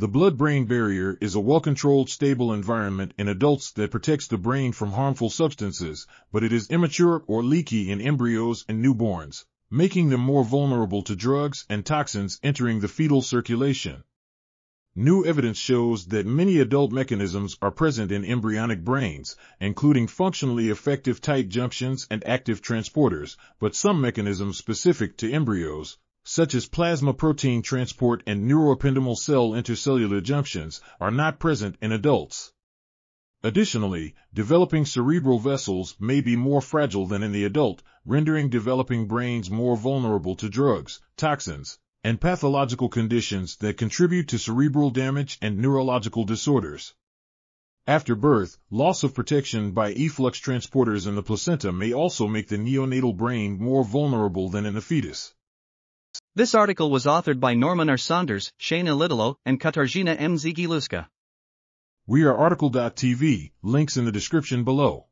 The blood-brain barrier is a well-controlled stable environment in adults that protects the brain from harmful substances, but it is immature or leaky in embryos and newborns, making them more vulnerable to drugs and toxins entering the fetal circulation. New evidence shows that many adult mechanisms are present in embryonic brains, including functionally effective tight junctions and active transporters, but some mechanisms specific to embryos, such as plasma protein transport and neuroependymal cell intercellular junctions, are not present in adults. Additionally, developing cerebral vessels may be more fragile than in the adult, rendering developing brains more vulnerable to drugs, toxins, and pathological conditions that contribute to cerebral damage and neurological disorders. After birth, loss of protection by efflux transporters in the placenta may also make the neonatal brain more vulnerable than in the fetus. This article was authored by Norman R. Saunders, Shane A. Liddelow, and Katarzyna M. Dziegielewska. We are RTCL.TV, links in the description below.